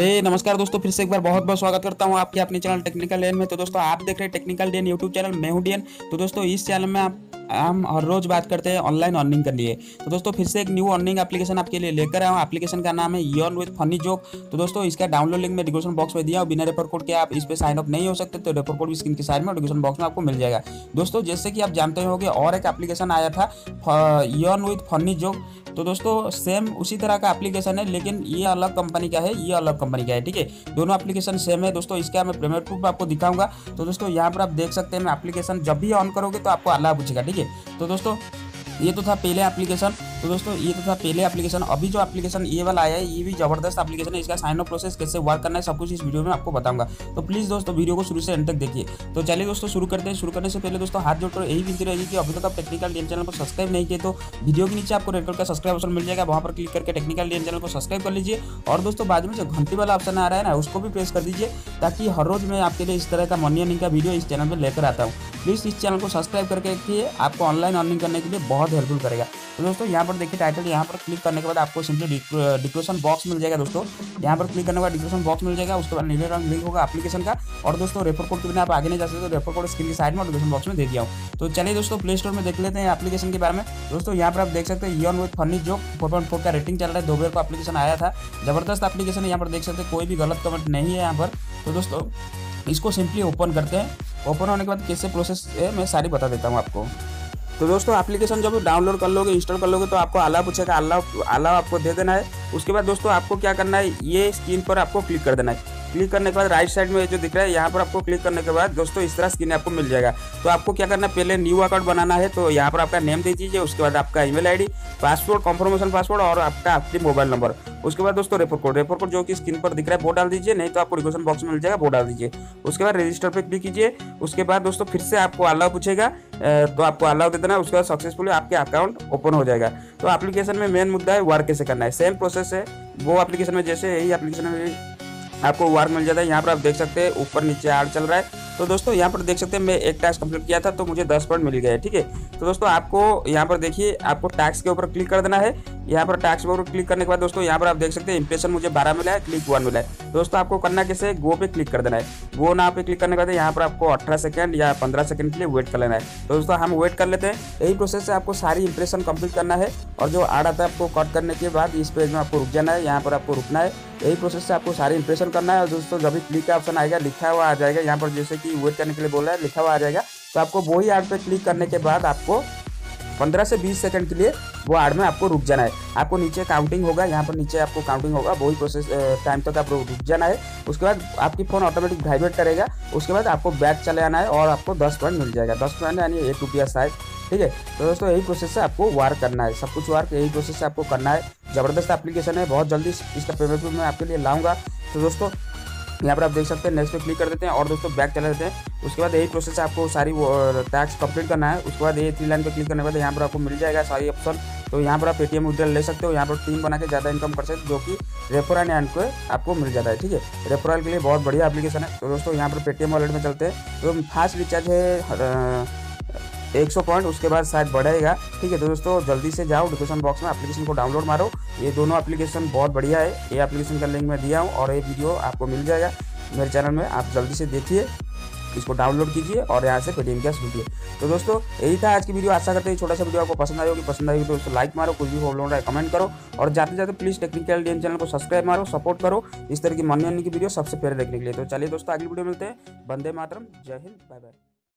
हे, नमस्कार दोस्तों, फिर से एक बार बहुत बहुत स्वागत करता हूँ आपके अपने चैनल टेक्निकल लेन में। तो दोस्तों, आप देख रहे हैं टेक्निकल डेन यूट्यूब चैनल, मैं हूँ डियन तो दोस्तों, इस चैनल में आप, हम हर रोज बात करते हैं ऑनलाइन अर्निंग के लिए। तो दोस्तों, फिर से एक न्यू अर्निंग एप्लीकेशन आपके लिए लेकर आया हूँ। एप्लीकेशन का नाम है यन विद फनी जोक तो दोस्तों, इसका डाउनलोड लिंक में डिस्क्रिप्शन बॉक्स में दिया और बिना रेफर कोड के आप इस पर साइन अप नहीं हो सकते तो रेफर कोड भी स्क्रीन के साइड में डिस्क्रिप्शन बॉक्स में आपको मिल जाएगा। दोस्तों, जैसे कि आप जानते होंगे, और एक एप्लीकेशन आया था यन विथ फनी जोक तो दोस्तों सेम उसी तरह का एप्लीकेशन है, लेकिन ये अलग कंपनी का है, ये अलग कंपनी का है, ठीक है? दोनों एप्लीकेशन सेम है दोस्तों, इसका मैं पेमेंट प्रूफ आपको दिखाऊँगा। तो दोस्तों, यहाँ पर आप देख सकते हैं, मैं एप्लीकेशन जब भी ऑन करोगे तो आपको अलाव पूछेगा, ठीक है? तो दोस्तों, ये तो था पहले एप्लीकेशन तो दोस्तों, ये तो था पहले एप्लीकेशन अभी जो एप्लीकेशन ये वाला आया है, ये भी ज़बरदस्त एप्लीकेशन है। इसका साइन अप प्रोसेस कैसे वर्क करना है, सब कुछ इस वीडियो में आपको बताऊँगा। तो प्लीज़ दोस्तों वीडियो को शुरू से एंड तक देखिए। तो चलिए दोस्तों, शुरू करते हैं। शुरू करने से पहले दोस्तों, हाथ जोड़कर यही विनती रहेगी कि अभी तक आप टेक्निकल डेन चैनल को सब्सक्राइब नहीं किए तो वीडियो के नीचे आपको रेड का सब्सक्राइब ऑप्शन मिल जाएगा। वहाँ पर क्लिक करके टेक्निकल डेन चैनल को सब्सक्राइब कर लीजिए। और दोस्तों, बाद में जो घंटी वाला ऑप्शन आ रहा है ना, उसको भी प्रेस कर दीजिए, ताकि हर रोज मैं आपके लिए इस तरह का मनी अर्निंग का वीडियो इस चैनल पर लेकर आता हूँ। प्लीज़ इस चैनल को सब्सक्राइब करके रखिए। आपको ऑनलाइन अर्निंग करने के लिए बहुत हेल्पफुल करेगा। तो दोस्तों, यहाँ पर देखिए टाइटल यहाँ पर क्लिक करने के बाद आपको सिंपली डिस्क्रिप्शन बॉक्स मिल जाएगा दोस्तों। यहाँ पर क्लिक करने के बाद डिस्क्रिप्शन बॉक्स मिल जाएगा, उसके बाद नीले रंग लिंक होगा एप्लीकेशन का। और दोस्तों रेफर कोड के बिना आप आगे नहीं जा सकते तो रेफर कोड स्क्रीन की साइड में डिस्क्रिप्शन बॉक्स में दे दिया हूँ। तो चलिए दोस्तों प्ले स्टोर में देख लेते हैं एप्लीकेशन के बारे में। दोस्तों, यहाँ पर आप देख सकते हैं यन विथ फनी जो फोर का रेटिंग चल रहा है। दो बार को एप्लीकेशन आया था। ज़बरदस्त एप्लीकेशन है, यहाँ पर देख सकते हैं कोई भी गलत कमेंट नहीं है यहाँ पर। तो दोस्तों, इसको सिंपली ओपन करते हैं। ओपन होने के बाद कैसे प्रोसेस है, मैं सारी बता देता हूँ आपको। तो दोस्तों एप्लीकेशन जब डाउनलोड कर लोगे इंस्टॉल कर लोगे तो आपको आला पूछेगा आला आला आपको दे देना है। उसके बाद दोस्तों, आपको क्या करना है? ये स्क्रीन पर आपको क्लिक कर देना है। क्लिक करने के बाद राइट साइड में जो दिख रहा है, यहाँ पर आपको क्लिक करने के बाद दोस्तों इस तरह स्क्रीन आपको मिल जाएगा। तो आपको क्या करना है, पहले न्यू अकाउंट बनाना है तो यहाँ पर आपका नेम दे दीजिए, उसके बाद आपका email ID password confirmation password और आपका आपकी मोबाइल नंबर उसके बाद दोस्तों रेफर कोड रेफर कोड जो कि स्क्रीन पर दिख रहा है, वो डाल दीजिए, नहीं तो आपको डिस्क्रिप्शन बॉक्स में मिल जाएगा, वो डाल दीजिए। उसके बाद रजिस्टर पर क्लिक कीजिए। उसके बाद दोस्तों फिर से आपको अलाव पूछेगा तो आपको अलाव दे देना, उसके बाद सक्सेसफुली आपके अकाउंट ओपन हो जाएगा। तो एप्लीकेशन में मेन मुद्दा है वर्क कैसे करना है। सेम प्रोसेस है, वो एप्लीकेशन में जैसे यही एप्लीकेशन में आपको वार मिल जाता है। यहाँ पर आप देख सकते हैं, ऊपर नीचे आर चल रहा है। तो दोस्तों, यहाँ पर देख सकते हैं, मैं एक टास्क कंप्लीट किया था तो मुझे दस पॉइंट मिल गया है, ठीक है? तो दोस्तों, आपको यहाँ पर देखिए, आपको टास्क के ऊपर क्लिक कर देना है। यहाँ पर टैक्स ऊपर क्लिक करने के बाद दोस्तों, यहाँ पर आप देख सकते हैं इंप्रेशन मुझे बारह मिला है क्लिक वन मिला है। दोस्तों, आपको करना कैसे? गो पे क्लिक कर देना है। गो ना पे क्लिक करने के बाद यहाँ पर आपको अठारह सेकंड या पंद्रह सेकंड के लिए वेट कर लेना है। तो दोस्तों, हम वेट कर लेते हैं। यही प्रोसेस से आपको सारी इंप्रेशन कंप्लीट करना है और जो आड़ आता है आपको कट करने के बाद इस पेज में आपको रुक जाना है, यहाँ पर आपको रुकना है। यही प्रोसेस से आपको सारी इंप्रेशन करना है और दोस्तों, जब भी क्लिक का ऑप्शन आएगा, लिखा हुआ आ जाएगा। यहाँ पर जैसे कि वेट करने के लिए बोला है, लिखा हुआ आ जाएगा। तो आपको वही आर्ट पे क्लिक करने के बाद आपको पंद्रह से बीस सेकंड के लिए वो आड़ में आपको रुक जाना है। आपको नीचे काउंटिंग होगा, यहाँ पर नीचे आपको काउंटिंग होगा, वही प्रोसेस टाइम तक आपको रुक जाना है। उसके बाद आपकी फ़ोन ऑटोमेटिक वाइब्रेट करेगा, उसके बाद आपको बैक चले आना है और आपको दस पॉइंट मिल जाएगा। दस पॉइंट यानी एक रुपया शायद, ठीक है? तो दोस्तों, यही प्रोसेस से आपको वार्क करना है। सब कुछ वार्क यही प्रोसेस से आपको करना है। ज़बरदस्त एप्लीकेशन है, बहुत जल्दी इसका पेमेंट भी मैं आपके लिए लाऊँगा। तो दोस्तों यहाँ पर आप देख सकते हैं नेक्स्ट पे क्लिक कर देते हैं और दोस्तों बैक चला देते हैं। उसके बाद यही प्रोसेस आपको सारी टैक्स कंप्लीट करना है। उसके बाद ये थ्री लाइन पर क्लिक करने के बाद यहाँ पर आपको मिल जाएगा सारी ऑप्शन तो यहाँ पर आप पेटीएम विड्रॉल ले सकते हो। यहाँ पर टीम बना के ज़्यादा इनकम कर सकते हो, जो कि रेफरल एंड को आपको मिल जाता है, ठीक है? रेफरल के लिए बहुत बढ़िया एप्लीकेशन है। तो दोस्तों, यहाँ पर पेटीएम वॉलेट में चलते हैं। तो फास्ट रिचार्ज है एक सौ पॉइंट, उसके बाद शायद बढ़ेगा। ठीक है तो दोस्तों, जल्दी से जाओ डिस्क्रिप्शन बॉक्स में एप्लीकेशन को डाउनलोड मारो। ये दोनों एप्लीकेशन बहुत बढ़िया है। ये एप्लीकेशन का लिंक मैं दिया हूँ और ये वीडियो आपको मिल जाएगा। मेरे चैनल में आप जल्दी से देखिए, इसको डाउनलोड कीजिए और यहाँ से पेटीएम कैश लीजिए तो दोस्तों, यही था आज की वीडियो आशा करते हैं छोटा सा वीडियो आपको पसंद आई होगी। पसंद आई तो दोस्तों लाइक मारो, कुछ भी प्रॉब्लम रहा कमेंट करो। और जाते जाते प्लीज़ टेक्निकल डीएम चैनल को सब्सक्राइब मारो सपोर्ट करो इस तरह की मनोरंजन की वीडियो सबसे पहले देखने के लिए। तो चलिए दोस्तों, अगली वीडियो मिलते हैं। बंदे मातरम, जय हिंद बाय बाय